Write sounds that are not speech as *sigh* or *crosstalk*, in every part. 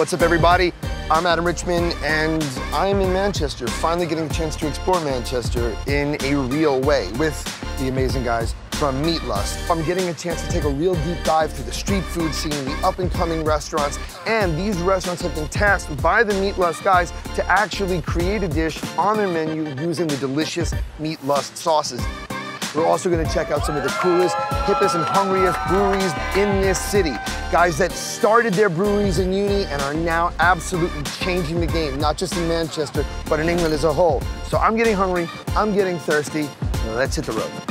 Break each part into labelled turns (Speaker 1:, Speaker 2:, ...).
Speaker 1: What's up, everybody? I'm Adam Richman, and I'm in Manchester, finally getting a chance to explore Manchester in a real way with the amazing guys from Meat Lust. I'm getting a chance to take a real deep dive through the street food scene, the up-and-coming restaurants, and these restaurants have been tasked by the Meat Lust guys to actually create a dish on their menu using the delicious Meat Lust sauces. We're also gonna check out some of the coolest, hippest, and hungriest breweries in this city. Guys that started their breweries in uni and are now absolutely changing the game, not just in Manchester, but in England as a whole. So I'm getting hungry, I'm getting thirsty, let's hit the road.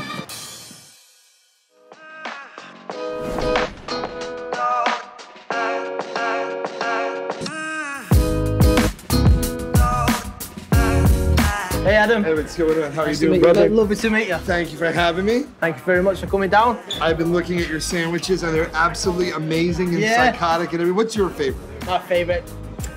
Speaker 2: Adam.
Speaker 1: Hey, what's going on? How are you doing,
Speaker 2: meet you.
Speaker 1: brother?
Speaker 2: Lovely to meet you.
Speaker 1: Thank you for having me.
Speaker 2: Thank you very much for coming down.
Speaker 1: I've been looking at your sandwiches and they're absolutely amazing and
Speaker 2: Yeah.
Speaker 1: psychotic and everything. What's your favorite?
Speaker 2: My favourite.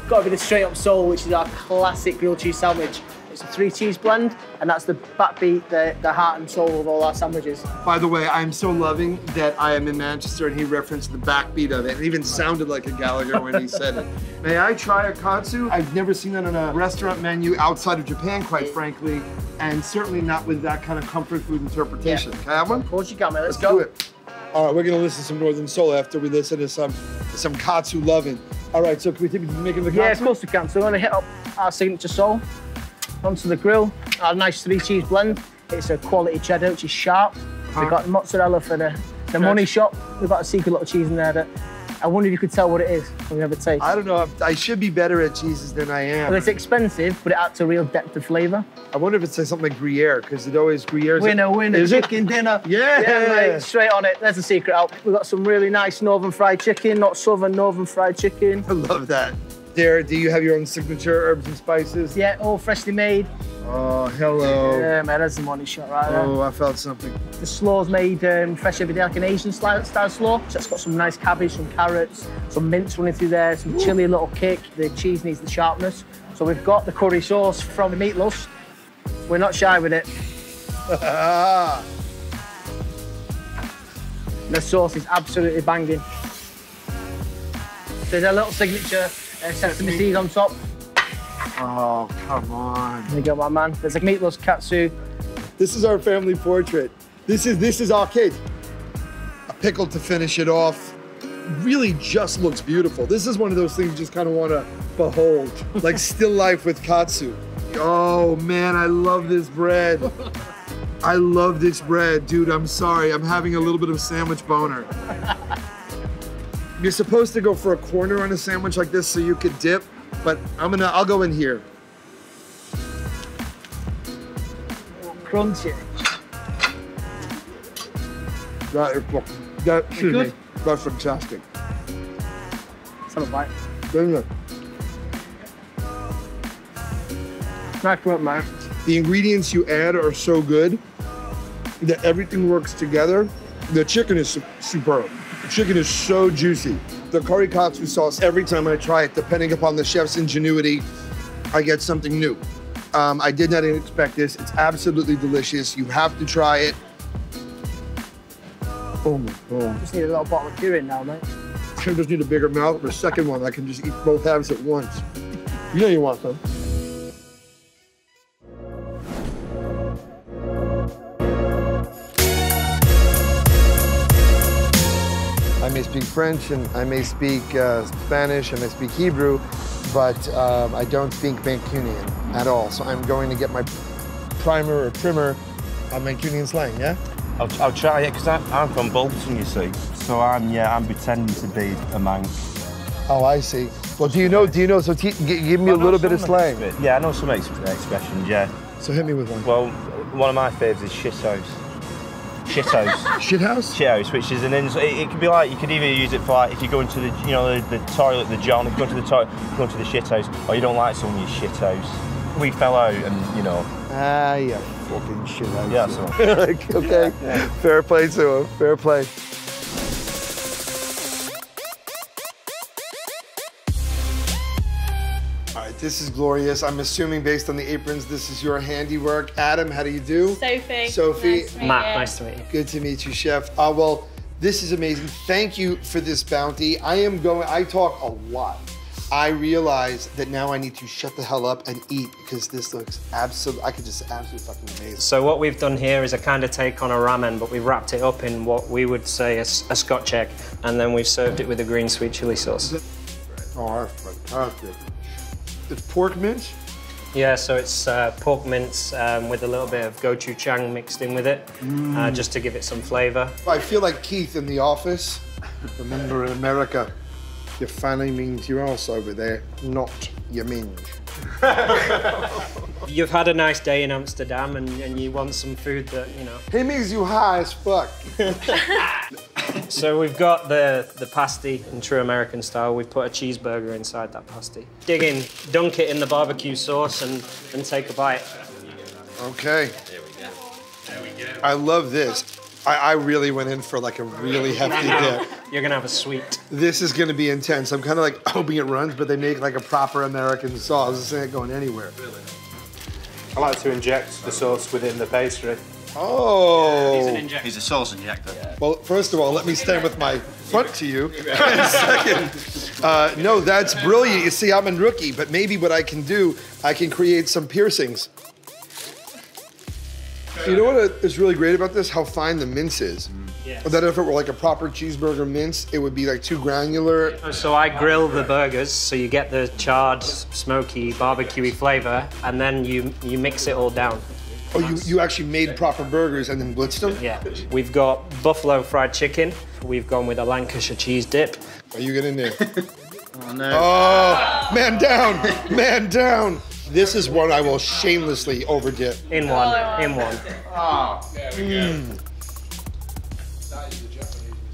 Speaker 2: Got to be the straight up soul, which is our classic grilled cheese sandwich. It's a three cheese blend, and that's the backbeat, the, the heart and soul of all our sandwiches.
Speaker 1: By the way, I'm so loving that I am in Manchester and he referenced the backbeat of it. It even sounded like a Gallagher when he said it. *laughs* May I try a katsu? I've never seen that on a restaurant menu outside of Japan, quite frankly, and certainly not with that kind of comfort food interpretation.
Speaker 2: Yeah.
Speaker 1: Can I have one?
Speaker 2: Of course you can, mate. Let's,
Speaker 1: Let's
Speaker 2: go.
Speaker 1: do it. All right, we're gonna listen to some Northern Soul after we listen to some some katsu loving. All right, so can we take making the katsu?
Speaker 2: Yeah, of course we can. So we're to hit up our signature soul onto the grill. Our nice three cheese blend. It's a quality cheddar, which is sharp. We've ah. got mozzarella for the, the money shop. We've got a secret little cheese in there that I wonder if you could tell what it is when you have a taste.
Speaker 1: I don't know. I should be better at cheeses than I am.
Speaker 2: Well, it's expensive, but it adds a real depth of flavour.
Speaker 1: I wonder if it's like something like Gruyere, because it always Gruyere.
Speaker 2: Winner, winner,
Speaker 1: Is it?
Speaker 2: chicken dinner.
Speaker 1: Yeah.
Speaker 2: mate, straight on it. There's a secret out. We've got some really nice northern fried chicken, not southern northern fried chicken. *laughs*
Speaker 1: I love that. There, do you have your own signature herbs and spices?
Speaker 2: Yeah, all freshly made.
Speaker 1: Oh, hello.
Speaker 2: Yeah, man, that's the money shot right there.
Speaker 1: Oh, I felt something.
Speaker 2: The slaw's made um, fresh every day, like an Asian style, style slaw. So it's got some nice cabbage, some carrots, some mince running through there, some chili little kick. The cheese needs the sharpness. So we've got the curry sauce from the Meat Lust. We're not shy with it. *laughs* The sauce is absolutely banging. There's a little signature uh, sesame seed on top.
Speaker 1: oh, come on.
Speaker 2: There you go, my man. There's a Meat Lust katsu.
Speaker 1: This is our family portrait. This is this is our kid. A pickle to finish it off. Really just looks beautiful. This is one of those things you just kind of want to behold, like *laughs* still life with katsu. Oh man, I love this bread. *laughs* I love this bread, dude. I'm sorry. I'm having a little bit of sandwich boner. *laughs* You're supposed to go for a corner on a sandwich like this so you could dip, but I'm gonna I'll go in here.
Speaker 2: Crunchy.
Speaker 1: That is, that, excuse me. That's fantastic.
Speaker 2: Let's have a bite.
Speaker 1: It?
Speaker 2: Nice crunch, man.
Speaker 1: The ingredients you add are so good that everything works together. The chicken is su- superb. Chicken is so juicy. The curry katsu sauce, every time I try it, depending upon the chef's ingenuity, I get something new. Um, I did not expect this. It's absolutely delicious. You have to try it. Oh my god.
Speaker 2: Just need a little bottle of curing now, mate.
Speaker 1: I just need a bigger mouth for a second one. I can just eat both halves at once. You know you want some. French and I may speak uh, Spanish and I speak Hebrew, but um, I don't speak Mancunian at all. So I'm going to get my primer or primer on Mancunian slang, yeah?
Speaker 3: I'll, I'll try it because I'm from Bolton, you see. So I'm yeah, I'm pretending to be a man.
Speaker 1: Oh, I see. Well, do you know, do you know, so give me a little bit of slang.
Speaker 3: Yeah, I know some ex- expressions. Yeah.
Speaker 1: So hit me with one.
Speaker 3: Well, one of my favourites is shithouse. Shithouse.
Speaker 1: Shithouse?
Speaker 3: Shithouse, which is an ins- it, it could be like you could either use it for like if you go into the you know the, the toilet, the john, if you go to the toilet, go into the shithouse, or you don't like someone, you shithouse. We fell out, and you know.
Speaker 1: Ah, yeah, fucking shithouse.
Speaker 3: Yeah, so. *laughs*
Speaker 1: okay, *laughs* fair play to him. Fair play. This is glorious. I'm assuming based on the aprons, this is your handiwork. Adam, how do you do?
Speaker 4: Sophie.
Speaker 1: Sophie.
Speaker 4: Nice to meet
Speaker 2: Matt,
Speaker 4: you.
Speaker 2: nice to meet you.
Speaker 1: Good to meet you, Chef. Uh, well, this is amazing. Thank you for this bounty. I am going, I talk a lot. I realize that now I need to shut the hell up and eat because this looks absolutely, I could just absolutely fucking amazing.
Speaker 4: So what we've done here is a kind of take on a ramen, but we've wrapped it up in what we would say a scotch egg, and then we've served it with a green sweet chili sauce.
Speaker 1: Oh, that's fantastic. It's pork mince?
Speaker 4: Yeah, so it's uh, pork mince um, with a little bit of gochujang mixed in with it, uh, just to give it some flavour.
Speaker 1: I feel like Keith in The Office. Remember in America, your fanny means your ass over there, not your minge. *laughs*
Speaker 4: You've had a nice day in Amsterdam, and, and you want some food that you know.
Speaker 1: He means you high as fuck. *laughs*
Speaker 4: So we've got the the pasty in true American style. We've put a cheeseburger inside that pasty. Dig in, dunk it in the barbecue sauce, and and take a bite.
Speaker 1: Okay. There we go. There we go. I love this. I, I really went in for like a really hefty dip.
Speaker 4: You're gonna have a sweet.
Speaker 1: This is gonna be intense. I'm kind of like hoping it runs, but they make like a proper American sauce. This ain't going anywhere.
Speaker 5: I like to inject the sauce within the pastry.
Speaker 1: Oh.
Speaker 3: He's a sauce injector.
Speaker 1: Well, first of all, let me stand with my front to you. *laughs* Second, uh, no, that's brilliant. You see, I'm a rookie, but maybe what I can do, I can create some piercings. You know what is really great about this? How fine the mince is.
Speaker 4: Yes.
Speaker 1: That if it were like a proper cheeseburger mince, it would be like too granular.
Speaker 4: So I grill the burgers, so you get the charred, smoky, barbecuey flavour, and then you you mix it all down.
Speaker 1: Oh, you, you actually made proper burgers and then blitzed them?
Speaker 4: Yeah. We've got buffalo fried chicken. We've gone with a Lancashire cheese dip.
Speaker 1: Are you getting there? *laughs*
Speaker 2: Oh no.
Speaker 1: Oh, man down, man down. This is one I will shamelessly overdip.
Speaker 4: In one. In one. Oh, there we go. Mm.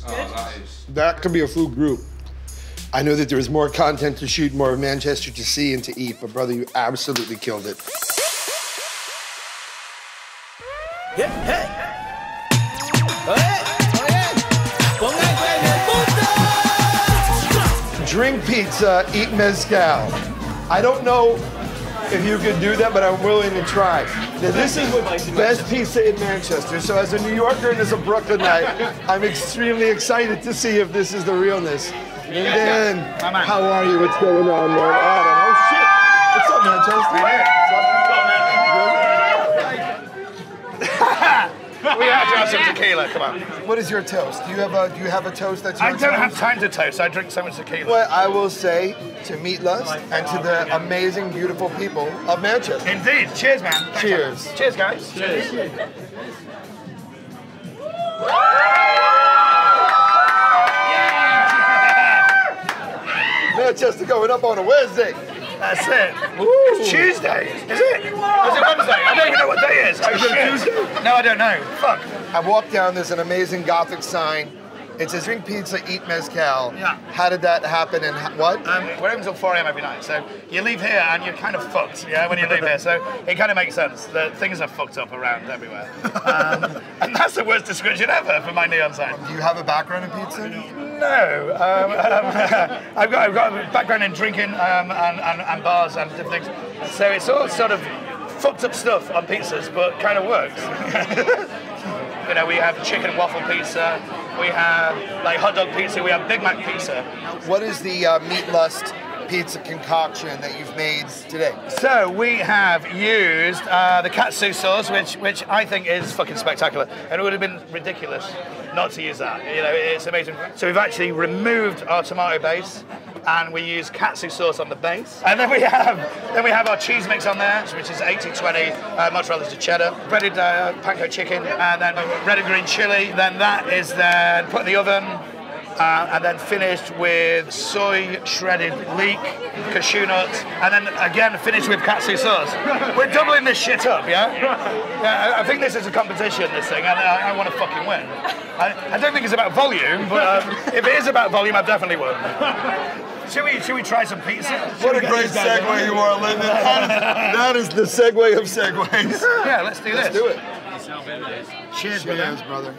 Speaker 1: Oh, that could be a food group. I know that there is more content to shoot, more of Manchester to see and to eat, but brother, you absolutely killed it. Drink pizza, eat mezcal. I don't know if you could do that, but I'm willing to try. Now, this is the best pizza in Manchester. So, as a New Yorker and as a Brooklynite, *laughs* I'm extremely excited to see if this is the realness. And then, how are you? What's going on, man? Adam, oh shit! What's up, Manchester?
Speaker 6: We have to have some tequila. Come on.
Speaker 1: What is your toast? Do you have a Do you have a toast that's
Speaker 6: I don't
Speaker 1: toast?
Speaker 6: have time to toast. I drink so much tequila.
Speaker 1: What I will say to Meat Lust and to the amazing, beautiful people of Manchester.
Speaker 6: Indeed. Cheers, man. Thanks,
Speaker 1: Cheers.
Speaker 6: man. Cheers, guys. Cheers.
Speaker 1: Manchester going up on a Wednesday.
Speaker 6: That's it. It's Tuesday. Is it? Is it Wednesday? I don't even know what day it is. Oh,
Speaker 1: Is it.
Speaker 6: Oh,
Speaker 1: Tuesday?
Speaker 6: No, I don't know. Fuck.
Speaker 1: I walked down, there's an amazing Gothic sign. It says drink pizza, eat mezcal.
Speaker 6: Yeah.
Speaker 1: How did that happen and what?
Speaker 6: Um, we're open till 4 a.m. every night, so you leave here and you're kind of fucked, yeah, when you leave here. So it kind of makes sense that things are fucked up around everywhere. Um, and *laughs* that's the worst description ever for my neon sign.
Speaker 1: Do you have a background in pizza?
Speaker 6: No, um, um, *laughs* I've got I've got a background in drinking um, and, and, and bars and different things, so it's all sort of fucked up stuff on pizzas, but kind of works. *laughs* you know, we have chicken waffle pizza, we have like hot dog pizza, we have Big Mac pizza.
Speaker 1: What is the uh, Meat Lust pizza concoction that you've made today?
Speaker 6: So we have used uh, the katsu sauce, which which I think is fucking spectacular, and it would have been ridiculous not to use that. You know, it's amazing. So we've actually removed our tomato base, and we use katsu sauce on the base, and then we have then we have our cheese mix on there, which is 80-20 uh, mozzarella to cheddar, breaded uh, panko chicken, and then red and green chili. Then that is then put in the oven. Uh, and then finished with soy shredded leek, cashew nuts, and then again finished with katsu sauce. We're doubling this shit up, yeah? yeah I, I think this is a competition, this thing, and I, I want to fucking win. I, I don't think it's about volume, but um, if it is about volume, I've definitely won. Should we, should we try some pizza? Should
Speaker 1: What a great segue you are, Lyndon. That is, that is the segue of segues.
Speaker 6: Yeah, let's do
Speaker 1: Let's
Speaker 6: this.
Speaker 1: do it.
Speaker 6: Cheers,
Speaker 1: Cheers,
Speaker 6: brother.
Speaker 1: brother.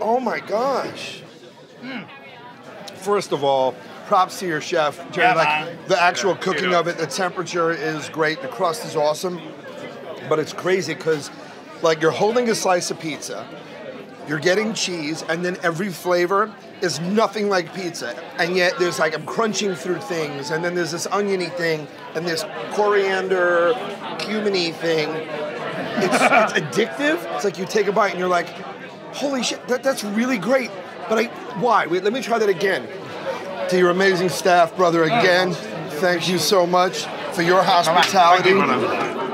Speaker 1: Oh my gosh. First of all, props to your chef, Jerry.
Speaker 6: Yeah,
Speaker 1: like the actual cooking of it, the temperature is great, the crust is awesome, but it's crazy because like you're holding a slice of pizza, you're getting cheese, and then every flavor is nothing like pizza. And yet there's like, I'm crunching through things, and then there's this oniony thing, and this coriander, cuminy thing. It's, *laughs* it's addictive. It's like you take a bite and you're like, holy shit, that, that's really great. But I, why? Wait, let me try that again. To your amazing staff, brother, again, thank you so much for your hospitality.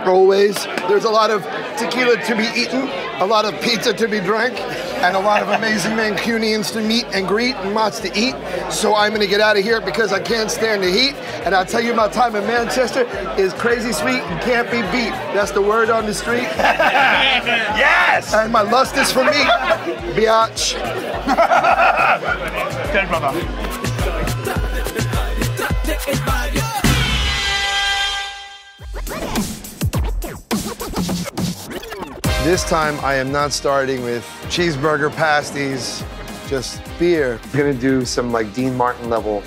Speaker 1: Always. There's a lot of tequila to be eaten, a lot of pizza to be drank, and a lot of amazing Mancunians to meet and greet and lots to eat. So I'm gonna get out of here because I can't stand the heat. And I'll tell you my time in Manchester is crazy sweet and can't be beat. That's the word on the street. *laughs*
Speaker 6: Yes!
Speaker 1: And my lust is for meat. Biatch. *laughs*
Speaker 6: Good brother.
Speaker 1: This time I am not starting with cheeseburger pasties, just beer. I'm gonna do some like Dean Martin level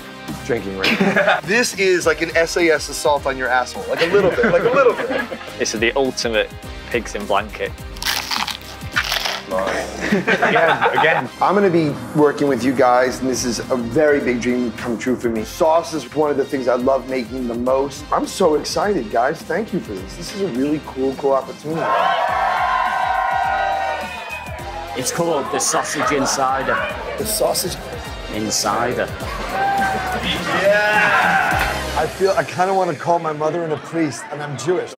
Speaker 1: drinking right now. *laughs* this is like an SAS assault on your asshole, like a little bit, like a little bit. *laughs*
Speaker 7: This is the ultimate pigs in blanket.
Speaker 3: again, again.
Speaker 1: I'm gonna be working with you guys, and this is a very big dream come true for me. Sauce is one of the things I love making the most. I'm so excited, guys. Thank you for this. This is a really cool, cool opportunity.
Speaker 8: It's called the Sausage Insider.
Speaker 1: The sausage.
Speaker 8: Insider. Yeah!
Speaker 1: I feel I kind of want to call my mother in a priest, and I'm Jewish.